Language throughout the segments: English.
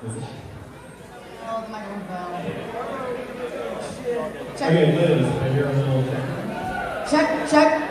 Okay, Liz, I hear a little. Check, check.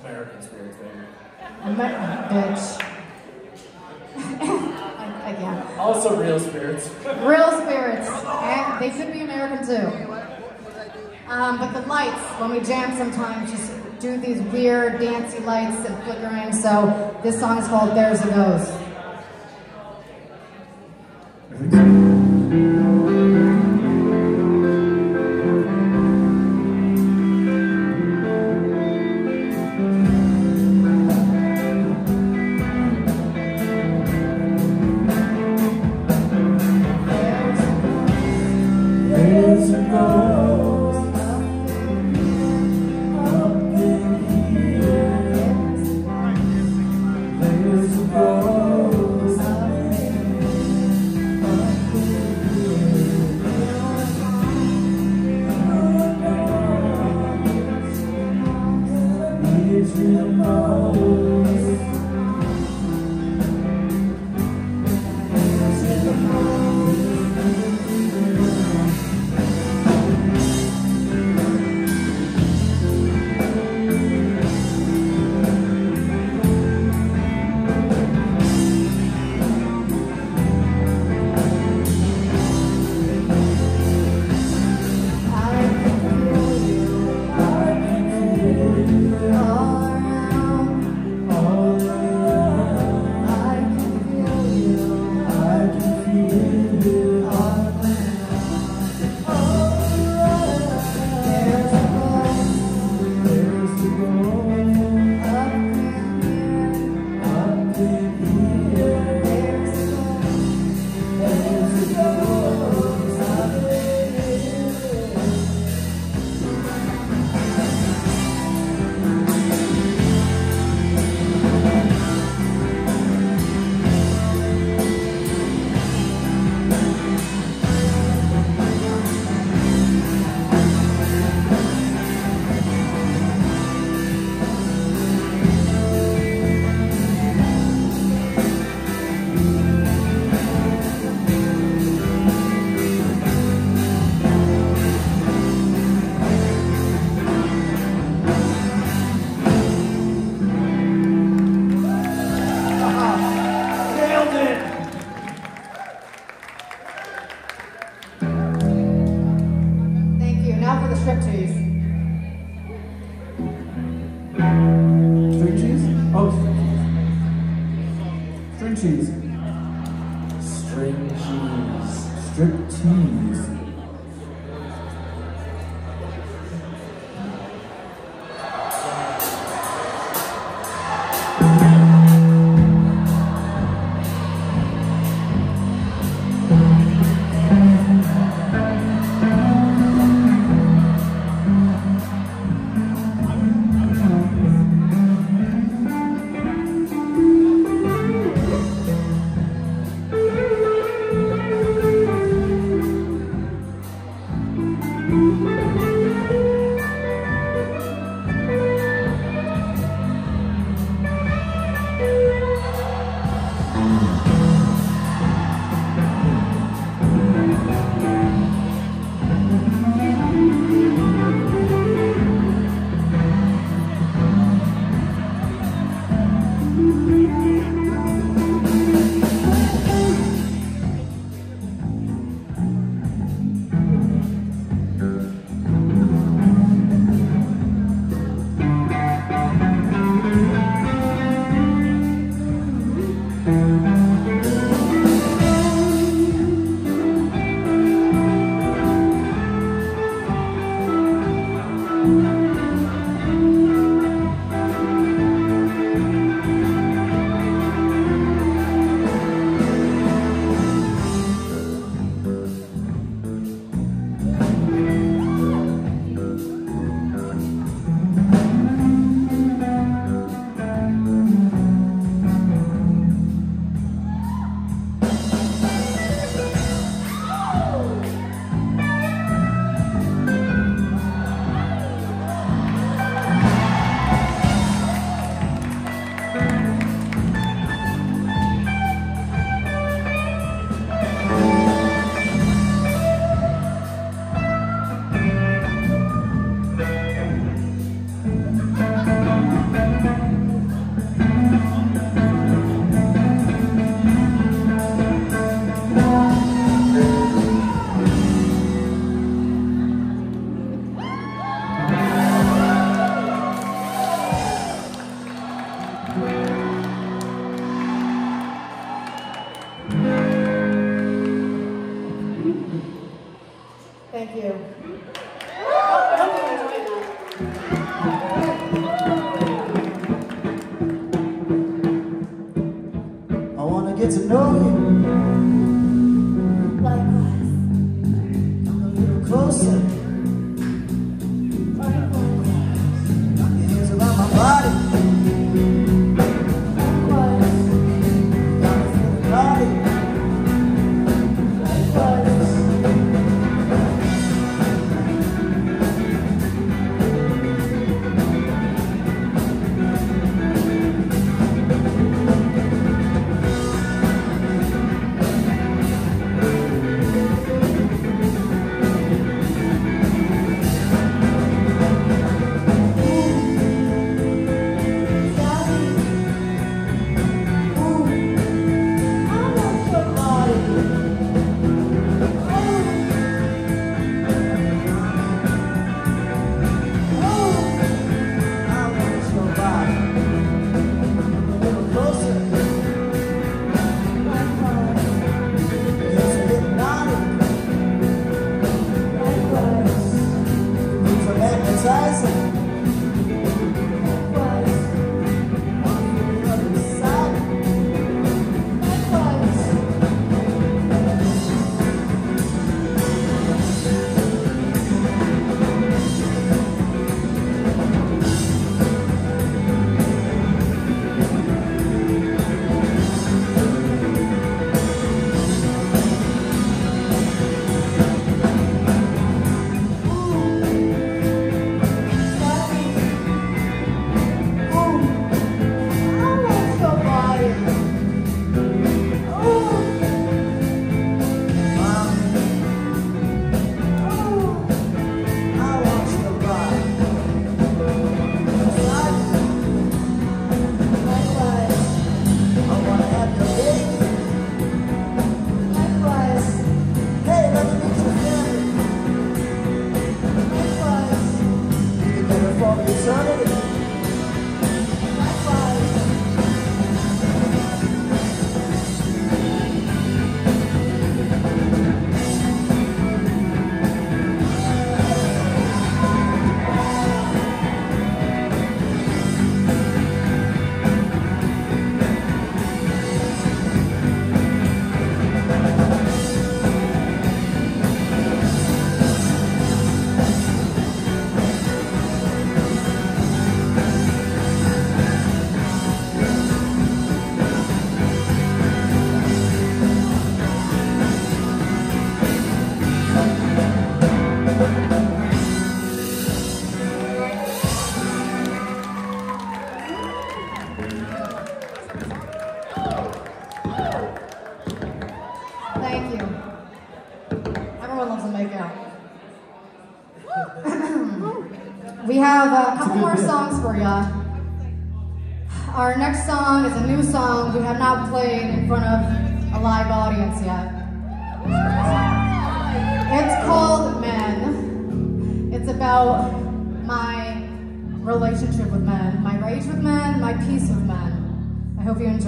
American experience, baby. bitch. I, again. Also real spirits. Real spirits. And they should be American too. Um, but the lights, when we jam sometimes, just do these weird, dancey lights that flickering. So this song is called There's a Ghost.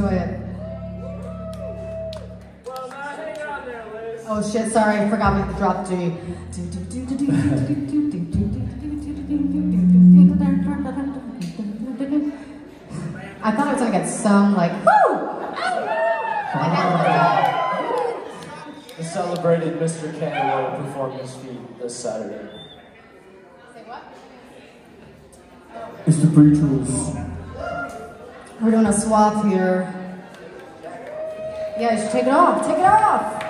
I hope you enjoy it. Oh shit, sorry, I forgot we had to drop G. I thought I was gonna get some like, woo! Like that. The celebrated Mr. Canada will perform his feat this Saturday. Say what? It's the pre-truth. We're doing a swap here. Yeah, you should take it off. Take it off.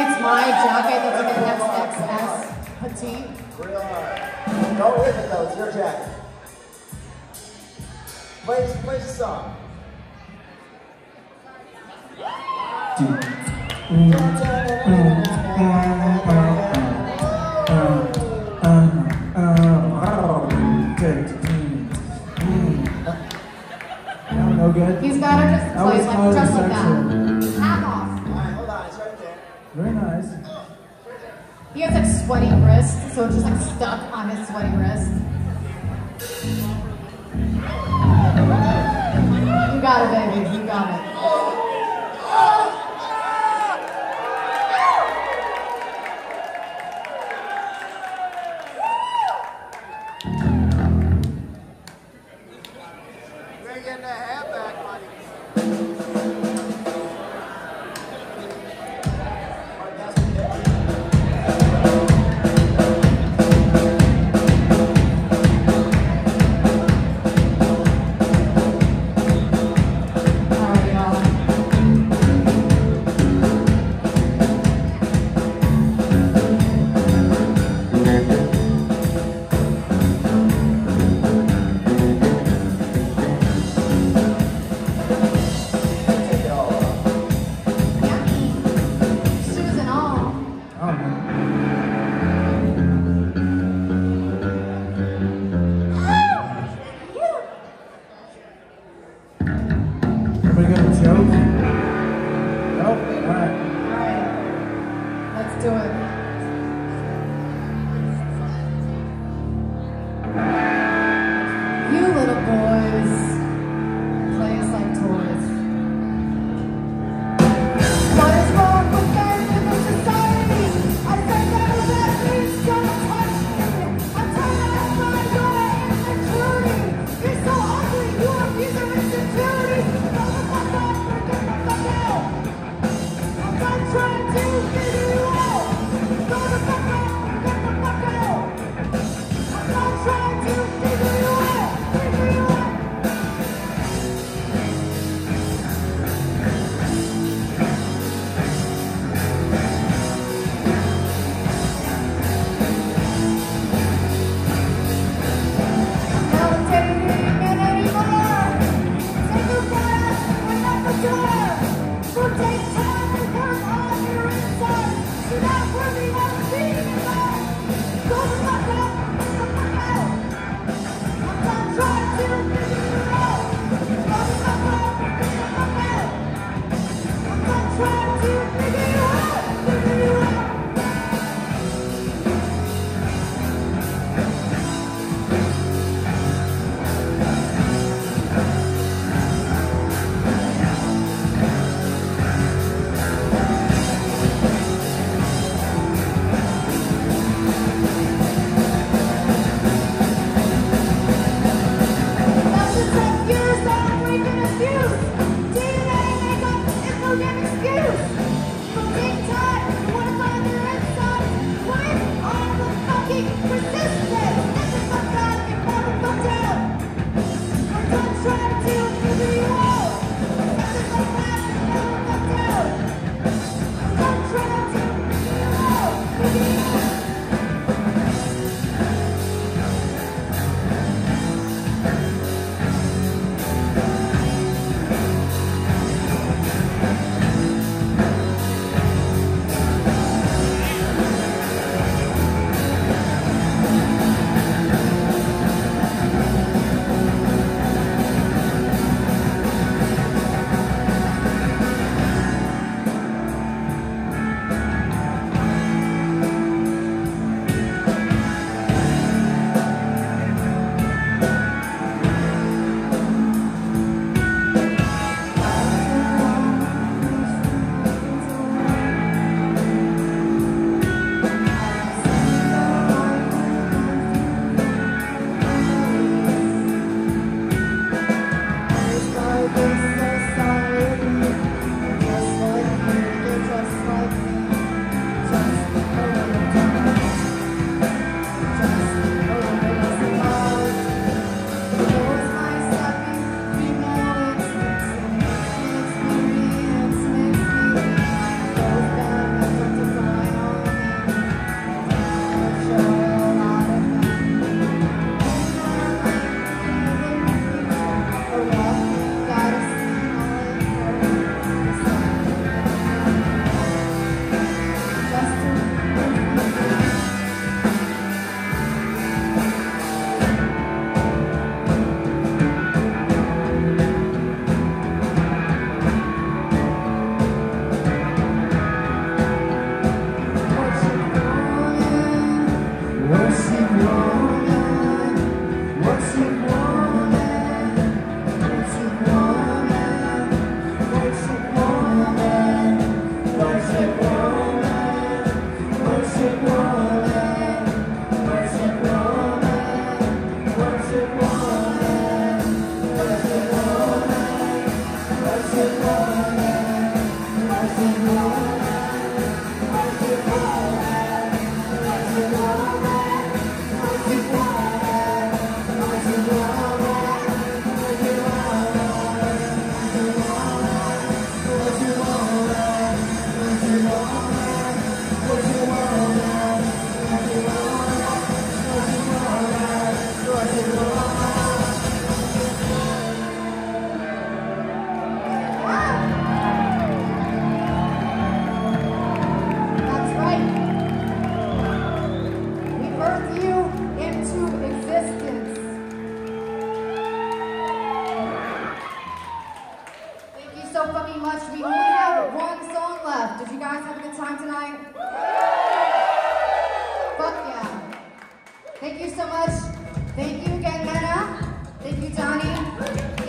It's my jacket that's like an XXS petite. Go with it though, it's your jacket. Play, play the song. No good. He's gotta just like that. Half off. Hold on, it's right there. Very nice. He has like sweaty wrists, so it's just like stuck on his sweaty wrist. You got it, baby. You got it. Thank you so much. Thank you, Gangana. Thank you, Donnie.